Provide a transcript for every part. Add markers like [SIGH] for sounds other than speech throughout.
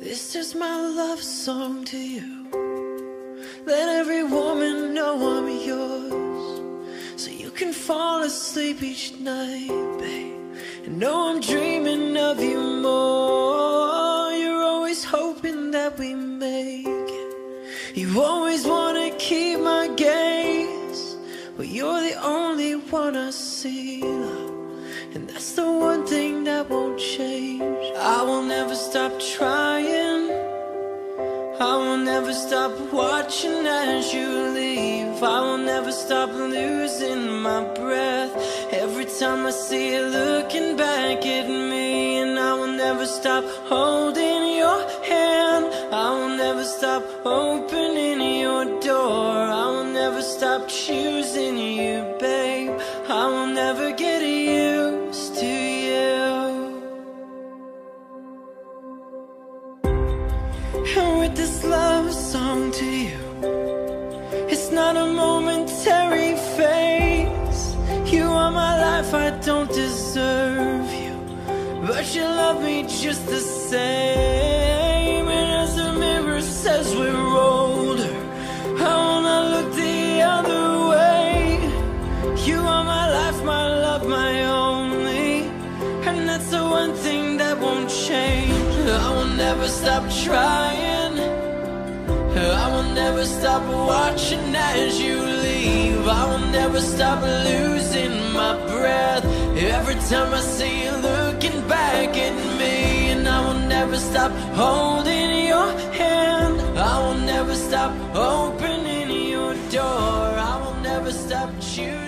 This is my love song to you. Let every woman know I'm yours. So you can fall asleep each night, babe. And know I'm dreaming of you more. You're always hoping that we make it. You always wanna keep my gaze. But you're the only one I see. And that's the one thing that won't change. I will never stop trying. I will never stop watching as you leave. I will never stop losing my breath. Every time I see you looking back at me, and I will never stop holding your hand. I will never stop opening your door. I will never stop choosing life, my love, my only. And that's the one thing that won't change. I will never stop trying. I will never stop watching as you leave. I will never stop losing my breath. Every time I see you looking back at me, and I will never stop holding your hand. I will never stop opening your door. I will never stop choosing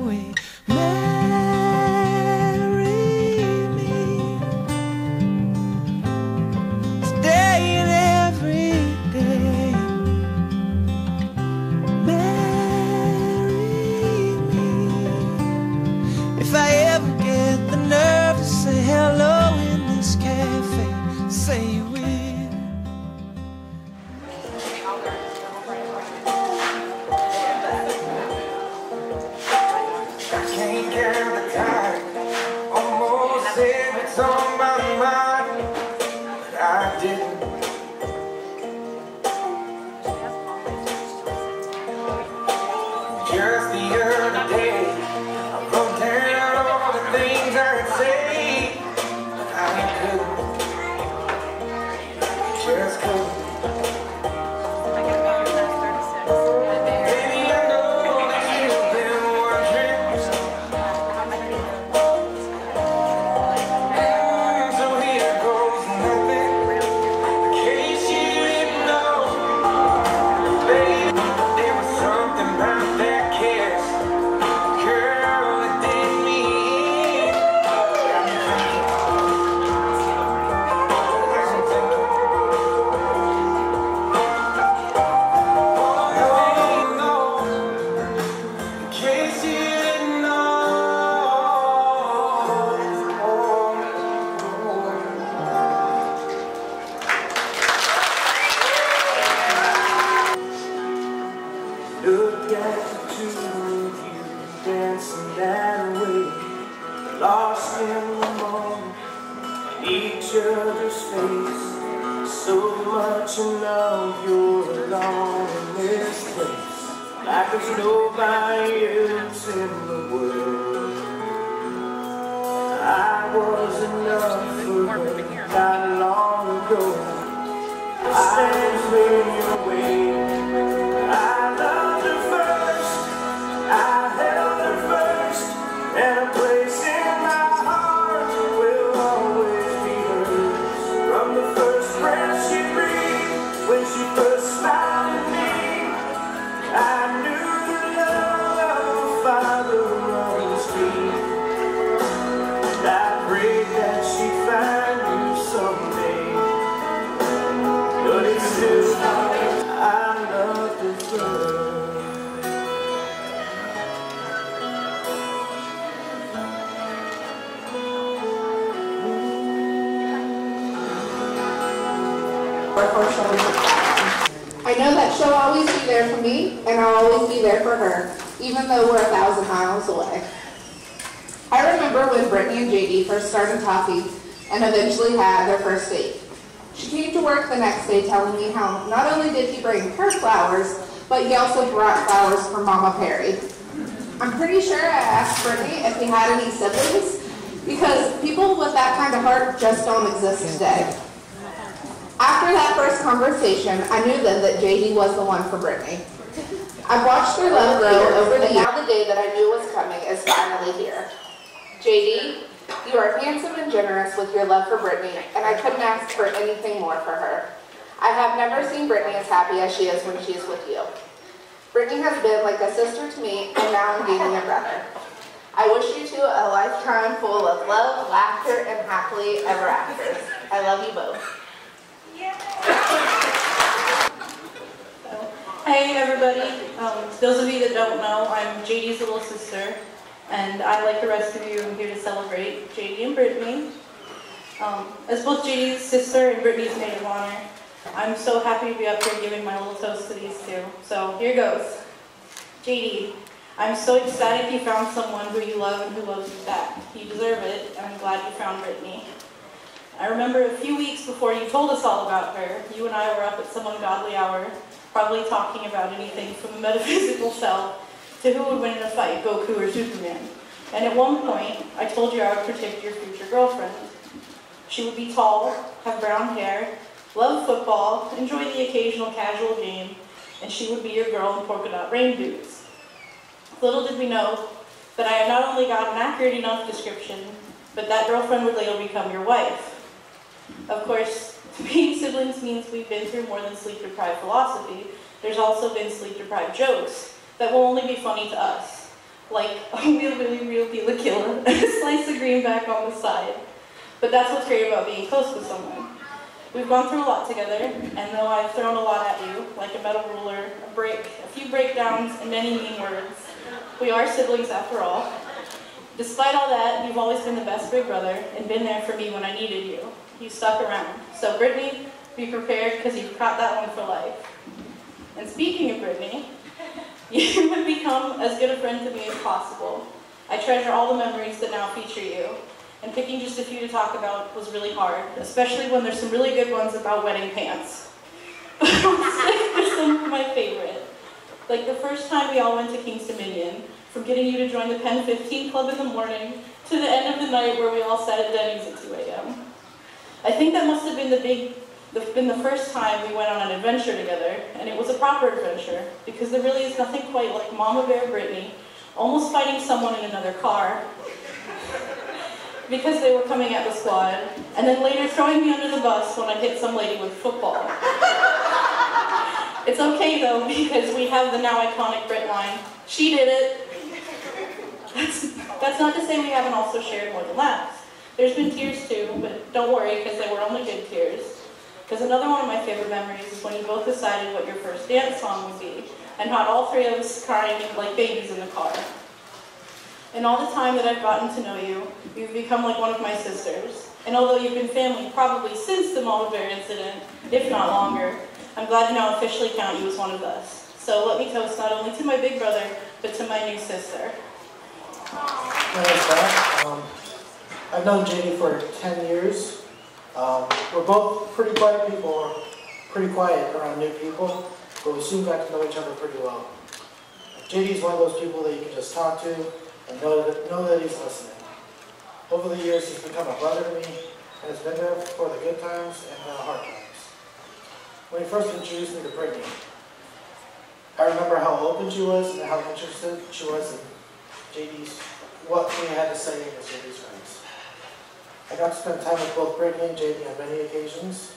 said it's on my mind, but not long ago. I was I know that she'll always be there for me, and I'll always be there for her, even though we're a thousand miles away. I remember when Brittany and JD first started talking and eventually had their first date. She came to work the next day telling me how not only did he bring her flowers, but he also brought flowers for Mama Perry. I'm pretty sure I asked Brittany if he had any siblings, because people with that kind of heart just don't exist today. After that first conversation, I knew then that JD was the one for Brittany. I've watched their love grow over the years. Now the day that I knew was coming is finally here. JD, you are handsome and generous with your love for Brittany, and I couldn't ask for anything more for her. I have never seen Brittany as happy as she is when she is with you. Brittany has been like a sister to me, and now I'm gaining a brother. I wish you two a lifetime full of love, laughter, and happily ever after. I love you both. Hey everybody, um, those of you that don't know, I'm JD's little sister, and I, like the rest of you, am here to celebrate JD and Brittany. Um, as both JD's sister and Brittany's maid of honor, I'm so happy to be up here giving my little toast to these two. So here goes. JD, I'm so ecstatic you found someone who you love and who loves you back. You deserve it, and I'm glad you found Brittany. I remember a few weeks before you told us all about her, you and I were up at some ungodly hour, probably talking about anything from the metaphysical self to who would win in a fight, Goku or Superman. And at one point, I told you I would predict your future girlfriend. She would be tall, have brown hair, love football, enjoy the occasional casual game, and she would be your girl in polka dot rain boots. Little did we know that I had not only got an accurate enough description, but that girlfriend would later become your wife. Of course, [LAUGHS] being siblings means we've been through more than sleep-deprived philosophy. There's also been sleep-deprived jokes that will only be funny to us. Like, [LAUGHS] oh, we'll really, real [LAUGHS] the killer, a slice of greenback on the side. But that's what's great about being close with someone. We've gone through a lot together, and though I've thrown a lot at you, like a metal ruler, a break, a few breakdowns, and many mean words, we are siblings after all. Despite all that, you've always been the best big brother and been there for me when I needed you. You stuck around. So Brittany, be prepared because you've caught that one for life. And speaking of Brittany, [LAUGHS] you would become as good a friend to me as possible. I treasure all the memories that now feature you. And picking just a few to talk about was really hard, especially when there's some really good ones about wedding pants. They're some of my favorite. Like the first time we all went to Kings Dominion, from getting you to join the Pen 15 Club in the morning to the end of the night where we all sat at Denny's at 2 a.m. I think that must have been the big, the, been the first time we went on an adventure together, and it was a proper adventure because there really is nothing quite like Mama Bear Brittany almost fighting someone in another car because they were coming at the squad, and then later throwing me under the bus when I hit some lady with football. It's okay though, because we have the now iconic Brit line, she did it. That's, that's not to say we haven't also shared more than laughs. There's been tears too, but don't worry, because they were only good tears. Because another one of my favorite memories is when you both decided what your first dance song would be, and had all three of us crying like babies in the car. And all the time that I've gotten to know you, you've become like one of my sisters. And although you've been family probably since the Bear incident, if not longer, I'm glad to now officially count you as one of us. So let me toast not only to my big brother, but to my new sister. I've known JD for 10 years, Um, we're both pretty quiet people, pretty quiet around new people, but we soon got to know each other pretty well. JD's one of those people that you can just talk to and know that, know that he's listening. Over the years, he's become a brother to me and has been there for the good times and the hard times. When he first introduced me to Brittany, I remember how open she was and how interested she was in JD's, what we had to say as JD's friends. I got to spend time with both Brittany and JD on many occasions,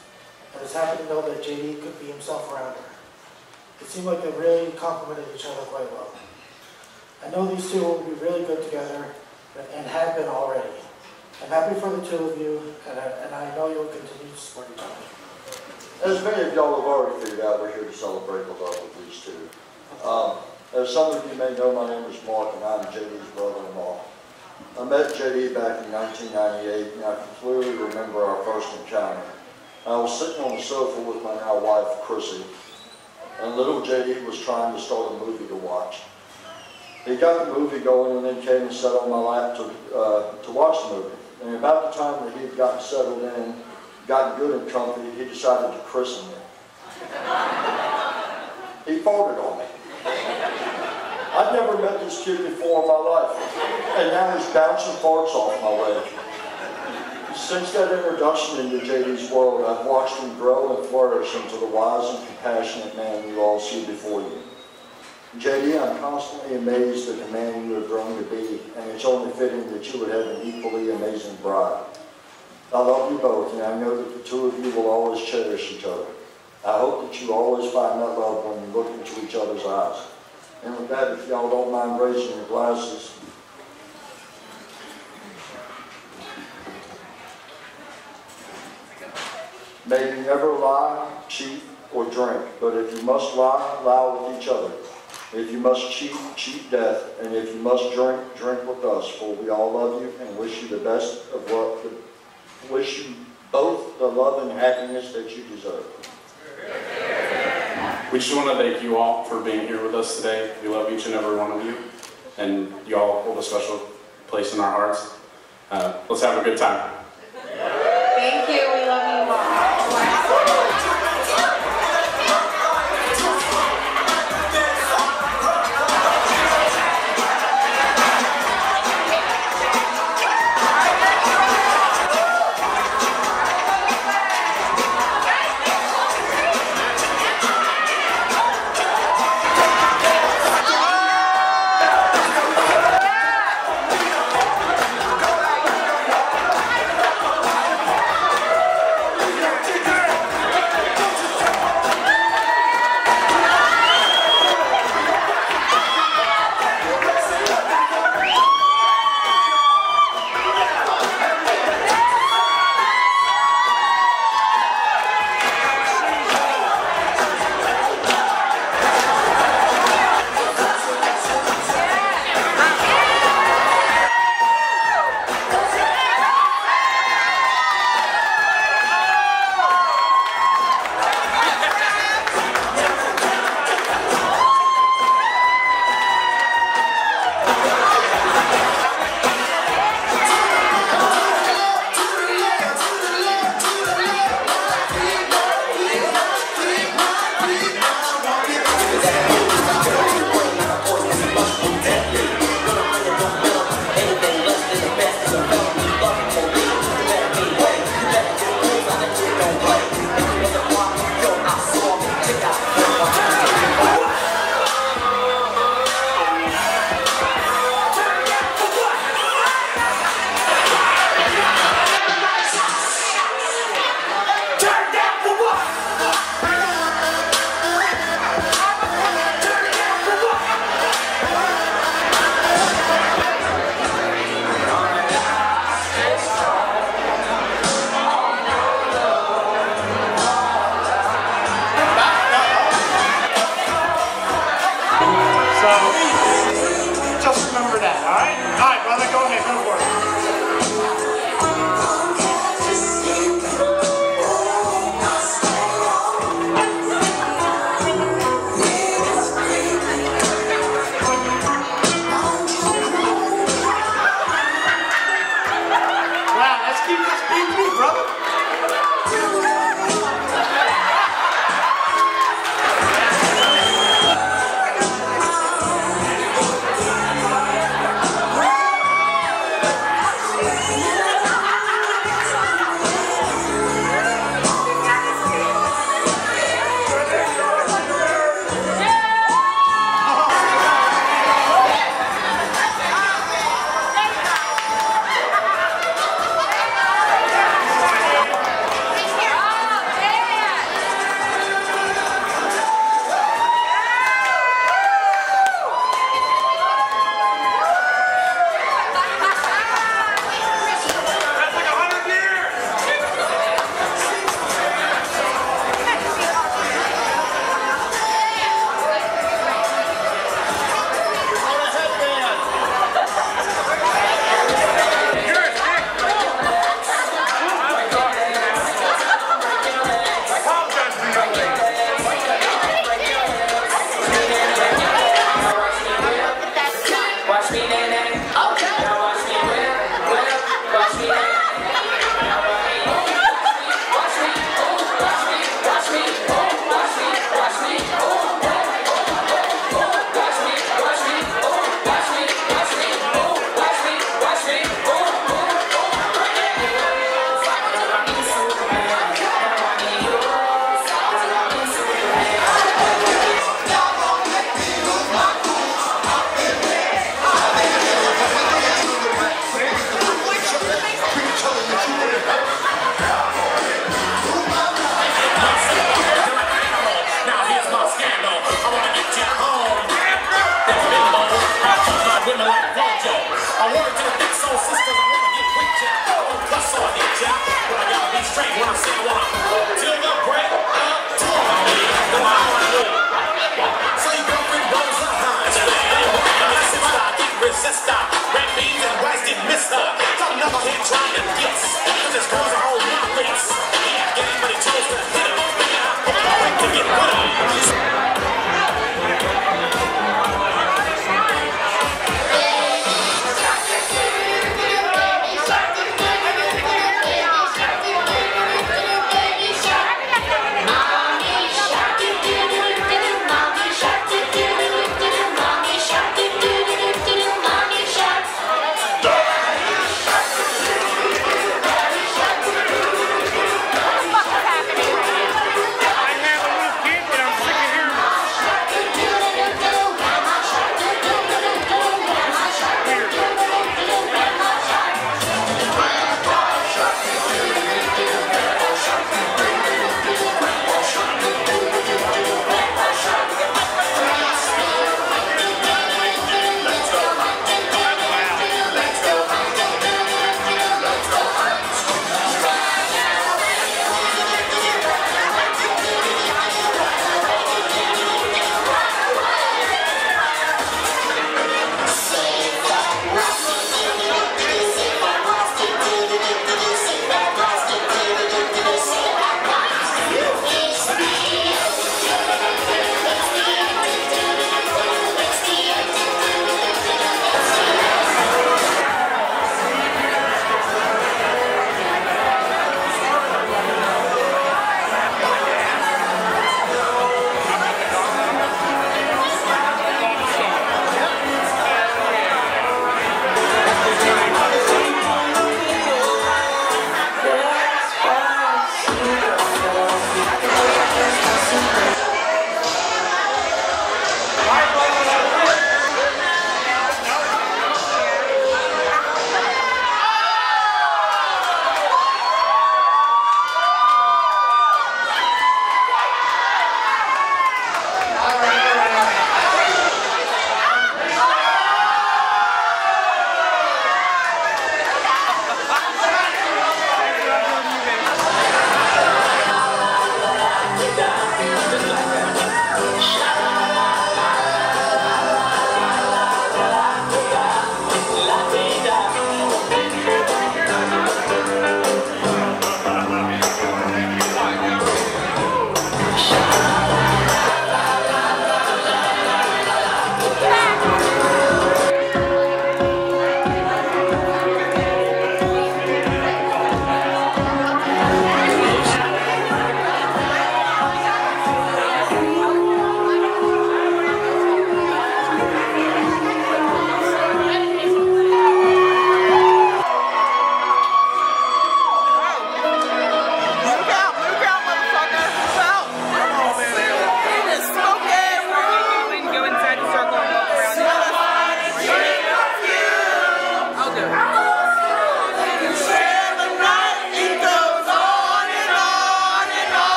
and was happy to know that JD could be himself around her. It seemed like they really complemented each other quite well. I know these two will be really good together, and- have been already. I'm happy for the two of you, and I, and I know you'll continue to support each other. As many of y'all have already figured out, we're here to celebrate the love of these two. Um, as some of you may know, my name is Mark, and I'm JD's brother-in-law. I met JD back in 1998, and I can clearly remember our first encounter. I was sitting on the sofa with my now wife, Chrissy, and little JD was trying to start a movie to watch. He got the movie going and then came and sat on my lap to, uh, to watch the movie. And about the time that he had gotten settled in, gotten good and comfy, he decided to christen me. He farted on me. I'd never met this kid before in my life, and now he's bouncing farts off my leg. Since that introduction into JD's world, I've watched him grow and flourish into the wise and compassionate man you all see before you. JD, I'm constantly amazed at the man you have grown to be, and it's only fitting that you would have an equally amazing bride. I love you both, and I know that the two of you will always cherish each other. I hope that you always find that love when you look into each other's eyes. And with that, if y'all don't mind raising your glasses. May you never lie, cheat, or drink, but if you must lie, lie with each other. If you must cheat, cheat death, and if you must drink, drink with us, for we all love you and wish you the best of what, wish you both the love and happiness that you deserve. We just want to thank you all for being here with us today. We love each and every one of you, and you all hold a special place in our hearts. Uh, let's have a good time. So, just remember that, all right? All right, brother, go ahead, go for it.